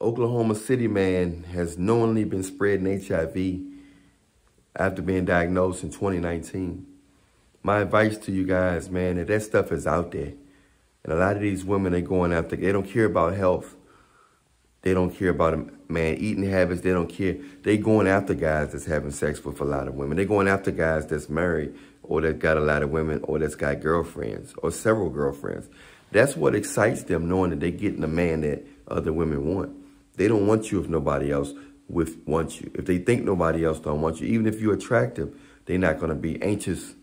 Oklahoma City man has knowingly been spreading HIV after being diagnosed in 2019. My advice to you guys, man, that that stuff is out there. And a lot of these women, they're going after, they don't care about health. They don't care about, a man, eating habits. They don't care. They going after guys that's having sex with a lot of women. They going after guys that's married or that got a lot of women or that's got girlfriends or several girlfriends. That's what excites them, knowing that they're getting a man that other women want. They don't want you if nobody else with wants you. If they think nobody else don't want you, even if you're attractive, they're not going to be anxious.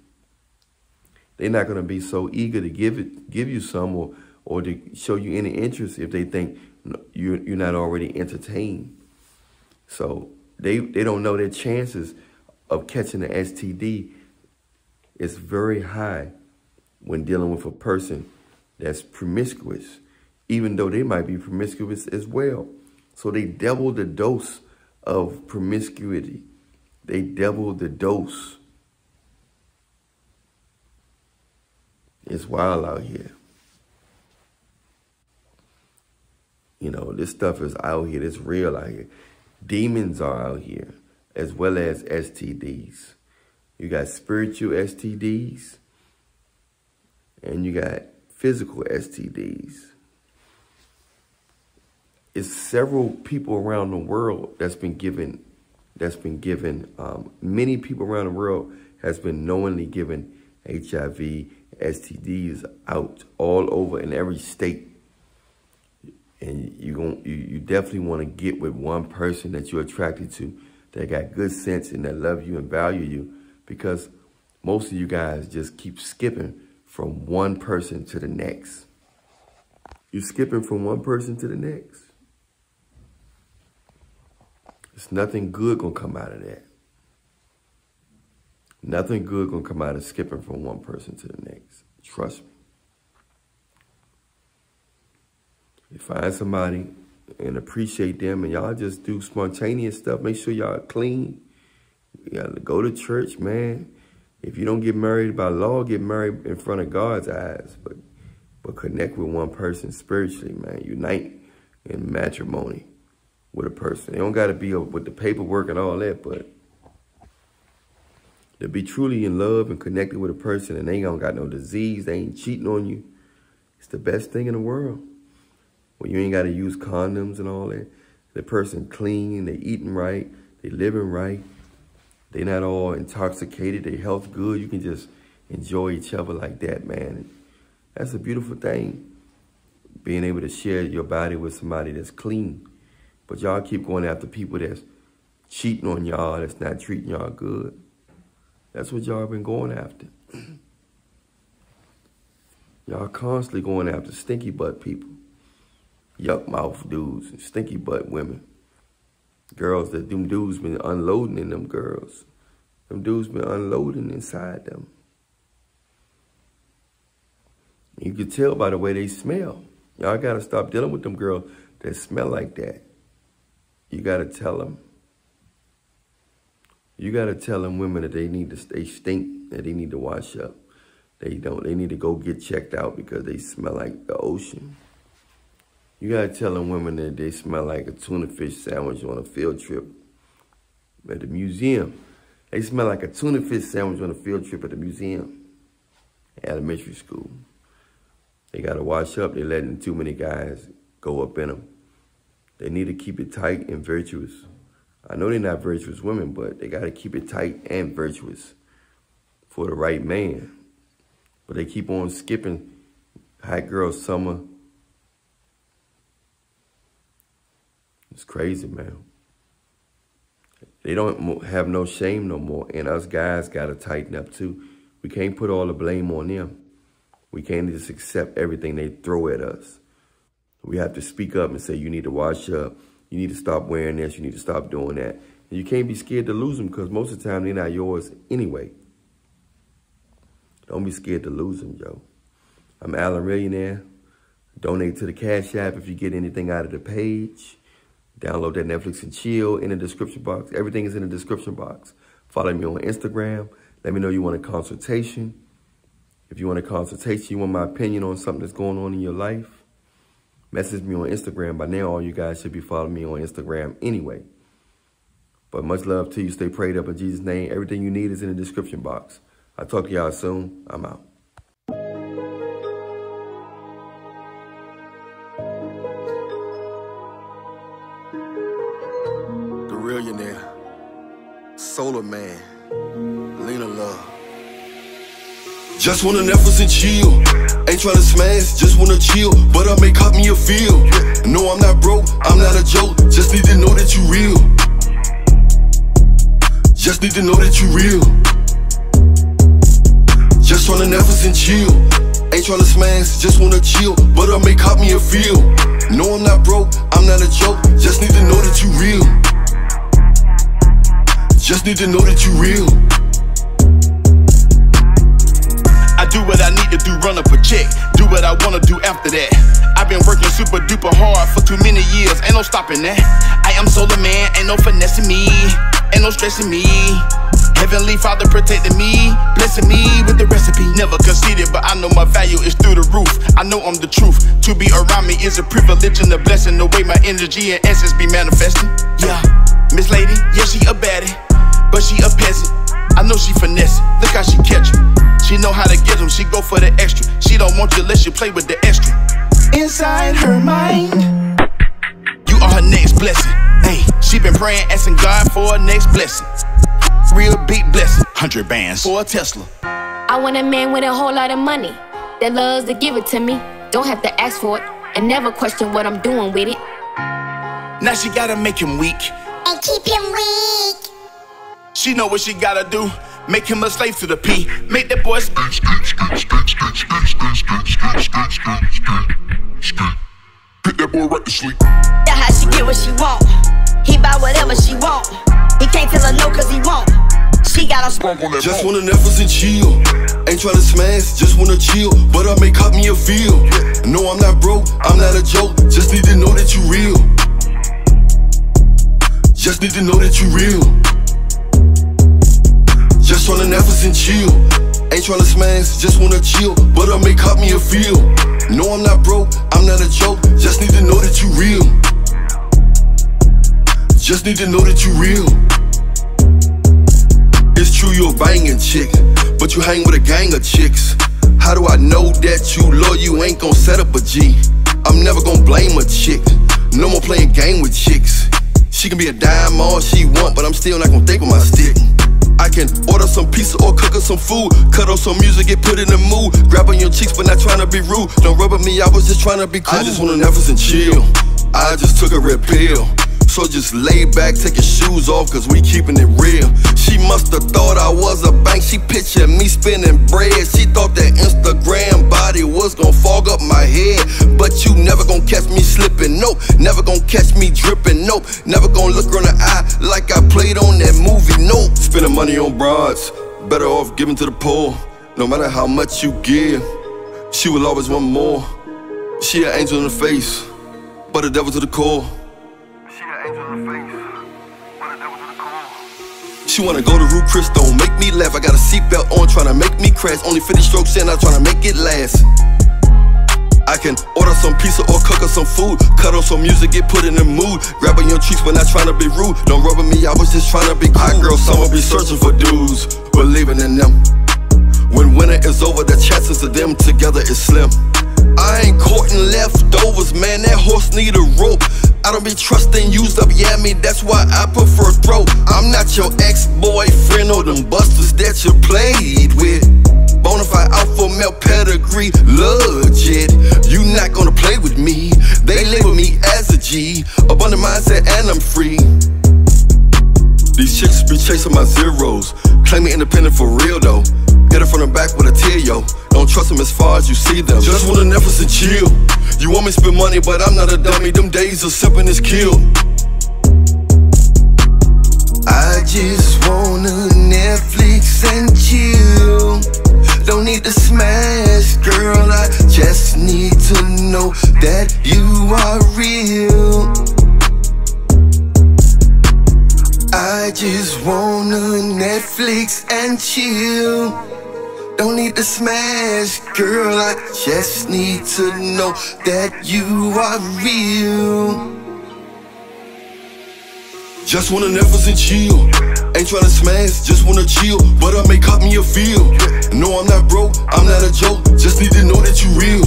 They're not going to be so eager to give it, give you some or, or to show you any interest if they think you're, you're not already entertained. So they, they don't know their chances of catching the STD is very high when dealing with a person that's promiscuous, even though they might be promiscuous as well. So they double the dose of promiscuity. They double the dose. It's wild out here. You know, this stuff is out here. It's real out here. Demons are out here, as well as STDs. You got spiritual STDs, and you got physical STDs. It's several people around the world that's been given, that's been given, um, many people around the world has been knowingly given HIV, STDs out all over in every state and you you definitely want to get with one person that you're attracted to that got good sense and that love you and value you because most of you guys just keep skipping from one person to the next. You're skipping from one person to the next. There's nothing good gonna come out of that. Nothing good gonna come out of skipping from one person to the next. Trust me. You find somebody and appreciate them and y'all just do spontaneous stuff. Make sure y'all clean. You gotta go to church, man. If you don't get married by law, get married in front of God's eyes. But but connect with one person spiritually, man. Unite in matrimony with a person. It don't gotta be with the paperwork and all that, but to be truly in love and connected with a person and they don't got no disease, they ain't cheating on you. It's the best thing in the world. Well, you ain't got to use condoms and all that. The person clean, they eating right, they living right. They not all intoxicated, they health good. You can just enjoy each other like that, man. That's a beautiful thing, being able to share your body with somebody that's clean. But y'all keep going after people that's cheating on y'all, that's not treating y'all good. That's what y'all been going after. y'all constantly going after stinky butt people yuck mouth dudes and stinky butt women. Girls that them dudes been unloading in them girls. Them dudes been unloading inside them. You can tell by the way they smell. Y'all gotta stop dealing with them girls that smell like that. You gotta tell them. You gotta tell them women that they need to stay stink, that they need to wash up. They don't. They need to go get checked out because they smell like the ocean. You gotta tell them women that they smell like a tuna fish sandwich on a field trip at the museum. They smell like a tuna fish sandwich on a field trip at the museum, elementary school. They gotta wash up. They're letting too many guys go up in them. They need to keep it tight and virtuous. I know they're not virtuous women, but they gotta keep it tight and virtuous for the right man. But they keep on skipping hot girl summer It's crazy, man. They don't have no shame no more. And us guys got to tighten up too. We can't put all the blame on them. We can't just accept everything they throw at us. We have to speak up and say, you need to wash up. You need to stop wearing this. You need to stop doing that. And you can't be scared to lose them because most of the time they're not yours anyway. Don't be scared to lose them, Joe. I'm Allan Reallionaire. Donate to the Cash App if you get anything out of the page. Download that Netflix and chill in the description box. Everything is in the description box. Follow me on Instagram. Let me know you want a consultation. If you want a consultation, you want my opinion on something that's going on in your life, message me on Instagram. By now, all you guys should be following me on Instagram anyway. But much love to you. Stay prayed up in Jesus' name. Everything you need is in the description box. I'll talk to y'all soon. I'm out. Just wanna Netflix and chill. Ain't tryna smash, just wanna chill. But I may cop me a feel. No, I'm not broke, I'm not a joke. Just need to know that you real. Just need to know that you real. Just tryna Netflix and chill. Ain't tryna smash, just wanna chill. But I may cop me a feel. No, I'm not broke, I'm not a joke. Just need to know that you real. Just need to know that you real. Do what I need to do, run up a check. Do what I wanna do after that. I've been working super duper hard for too many years, ain't no stopping that. I am solar man, ain't no finessing me, ain't no stressing me. Heavenly Father protecting me, blessing me with the recipe. Never conceited, but I know my value is through the roof. I know I'm the truth. To be around me is a privilege and a blessing. The way my energy and essence be manifesting. Yeah, Miss Lady, yeah, she a baddie, but she a peasant. I know she finesse. Look how she go for the extra. She don't want you unless you play with the extra. Inside her mind, you are her next blessing. Hey, she been praying, asking God for her next blessing. Real big blessing. Hundred bands for a Tesla. I want a man with a whole lot of money that loves to give it to me. Don't have to ask for it and never question what I'm doing with it. Now she gotta make him weak. and keep him weak. She know what she gotta do. Make him a slave to the P. Make that boy spin. Put that boy right to sleep. Yeah, how she get what she want. He buy whatever she want. He can't tell her no cause he won't. She got a sprung on that Just wanna Netflix and chill. Ain't tryna smash, just wanna chill. But I may cop me a feel. No, I'm not broke, I'm not a joke. Just need to know that you real. Just need to know that you real. Tryna Netflix and chill. Ain't tryna smash, just wanna chill. But I may cop me a feel. No, I'm not broke, I'm not a joke. Just need to know that you real. Just need to know that you real. It's true you're a banging chick, but you hang with a gang of chicks. How do I know that you loyal? You ain't gon' set up a G. I'm never gon' blame a chick. No more playing game with chicks. She can be a dime all she want, but I'm still not gon' think with my stick. I can order some pizza or cook her some food. Cut on some music, get put in the mood. Grab on your cheeks, but not tryna be rude. Don't rub at me, I was just tryna be cool. I just wanna Netflix and chill. I just took a red pill. So just lay back, take your shoes off, cause we keeping it real. She musta thought I was a bank, she pictured me spinning bread. She thought that Instagram body was gonna fog up my head. But you never gon' catch me slipping, nope. Never gon' catch me dripping, nope. Never gon' look her in the eye like I played on that movie, nope. Spending money on broads, better off giving to the poor. No matter how much you give, she will always want more. She an angel in the face, but a devil to the core. She an angel in the face, but a devil to the core. She wanna go to Ruth Chris, don't make me laugh. I got a seatbelt on, tryna make me crash. Only 50 strokes in, I'm tryna make it last. I can order some pizza or cook her some food. Cut on some music, get put in the mood. Grab on your cheeks when not tryna be rude. Don't rub me, I was just tryna be cool. Hot girl, summer be searching for dudes, believing in them. When winter is over, the chances of them together is slim. I ain't courting leftovers, man. That horse need a rope. I don't be trusting used up, yeah, me. That's why I prefer throw. I'm not your ex-boyfriend or them busters that you played with. Alpha male pedigree, legit. You not gonna play with me. They label me as a G, abundant mindset, and I'm free. These chicks be chasing my zeros. Claim me independent for real though. Hit her from the back with a tear, yo. Don't trust them as far as you see them. Just wanna Netflix and chill. You want me to spend money, but I'm not a dummy. Them days of sipping is killed. I just wanna Netflix and chill. Don't need to smash, girl. I just need to know that you are real. I just wanna Netflix and chill. Don't need to smash, girl. I just need to know that you are real. Just wanna Netflix and chill. Ain't tryna smash, just wanna chill. But I may cut me a feel. No, I'm not broke, I'm not a joke. Just need to know that you real.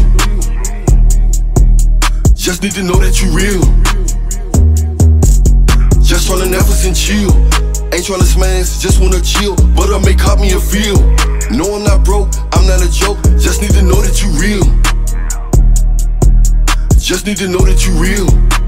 Just need to know that you real. Just tryna Netflix and chill. Ain't tryna smash, just wanna chill. But I may cut me a feel. No, I'm not broke, I'm not a joke. Just need to know that you real. Just need to know that you real.